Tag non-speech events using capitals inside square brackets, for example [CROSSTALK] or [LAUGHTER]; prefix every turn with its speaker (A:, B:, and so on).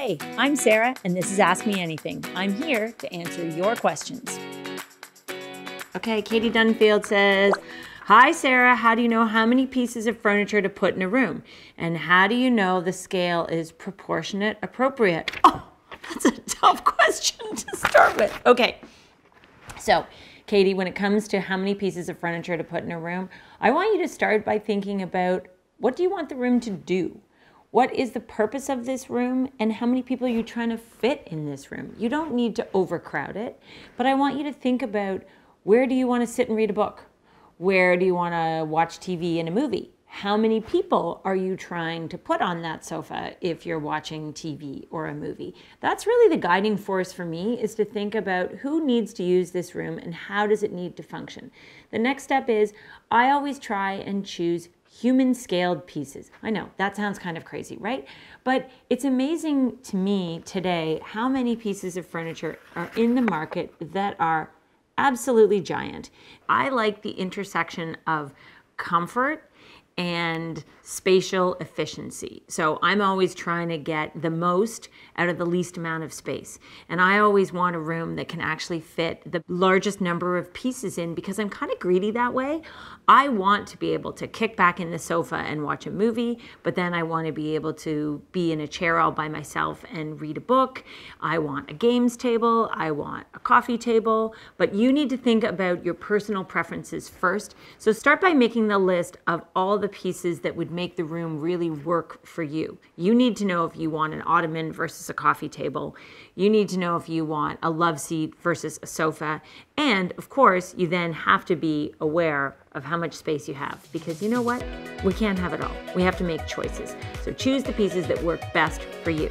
A: Hey, I'm Sarah, and this is Ask Me Anything. I'm here to answer your questions.
B: Okay, Katie Dunfield says, Hi, Sarah. How do you know how many pieces of furniture to put in a room? And how do you know the scale is proportionate, appropriate? [LAUGHS] Oh, that's a tough question to start with. Okay. So, Katie, when it comes to how many pieces of furniture to put in a room, I want you to start by thinking about what do you want the room to do? What is the purpose of this room and how many people are you trying to fit in this room? You don't need to overcrowd it, but I want you to think about where do you want to sit and read a book? Where do you want to watch TV and a movie? How many people are you trying to put on that sofa if you're watching TV or a movie? That's really the guiding force for me is to think about who needs to use this room and how does it need to function. The next step is I always try and choose human scaled pieces. I know that sounds kind of crazy, right? But it's amazing to me today how many pieces of furniture are in the market that are absolutely giant. I like the intersection of comfort and spatial efficiency. So I'm always trying to get the most out of the least amount of space. And I always want a room that can actually fit the largest number of pieces in because I'm kind of greedy that way. I want to be able to kick back in the sofa and watch a movie, but then I want to be able to be in a chair all by myself and read a book. I want a games table, I want a coffee table, but you need to think about your personal preferences first. So start by making the list of all the pieces that would make the room really work for you. You need to know if you want an ottoman versus a coffee table. You need to know if you want a love seat versus a sofa. And of course, you then have to be aware of how much space you have because you know what? We can't have it all. We have to make choices. So choose the pieces that work best for you.